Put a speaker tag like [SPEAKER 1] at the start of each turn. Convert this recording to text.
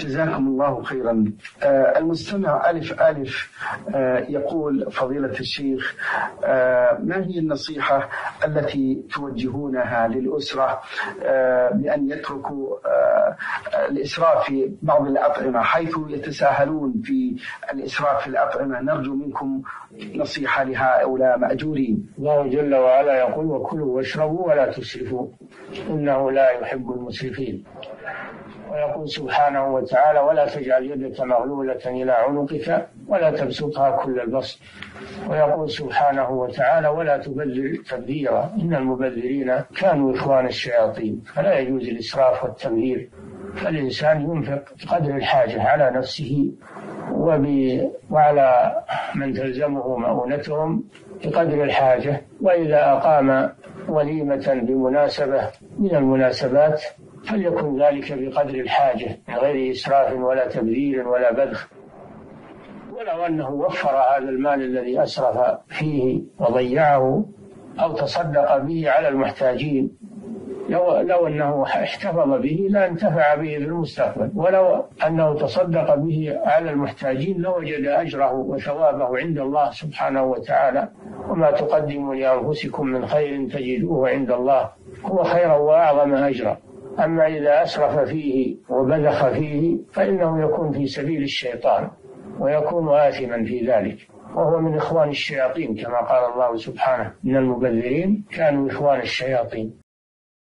[SPEAKER 1] جزاكم الله خيرا. آه المستمع ألف ألف آه يقول فضيلة الشيخ آه ما هي النصيحة التي توجهونها للأسرة بأن يتركوا الإسراف في بعض الأطعمة؟ حيث يتساهلون في الإسراف في الأطعمة. نرجو منكم نصيحة لهؤلاء مأجورين.
[SPEAKER 2] الله جل وعلا يقول وكلوا واشربوا ولا تسرفوا إنه لا يحب المسرفين. ويقول سبحانه وتعالى ولا تجعل يدك مغلولة إلى عنقك ولا تبسطها كل البسط. ويقول سبحانه وتعالى ولا تبذر تبذيرا إن المبذرين كانوا إخوان الشياطين. فلا يجوز الإسراف والتبذير. فالإنسان ينفق قدر الحاجة على نفسه وعلى من تلزمه مؤونتهم بقدر الحاجة. وإذا أقام وليمة بمناسبة من المناسبات فليكن ذلك بقدر الحاجة من غير إسراف ولا تبذير ولا بذخ؟ ولو أنه وفر هذا المال الذي أسرف فيه وضيعه أو تصدق به على المحتاجين لو لو أنه احتفظ به لانتفع به في المستقبل. ولو أنه تصدق به على المحتاجين لوجد أجره وثوابه عند الله سبحانه وتعالى. وما تقدموا لأنفسكم من خير تجدوه عند الله هو خيرا وأعظم أجرا. أما إذا أسرف فيه وبذخ فيه فإنه يكون في سبيل الشيطان ويكون آثما في ذلك وهو من إخوان الشياطين كما قال الله سبحانه إن المبذرين كانوا إخوان الشياطين.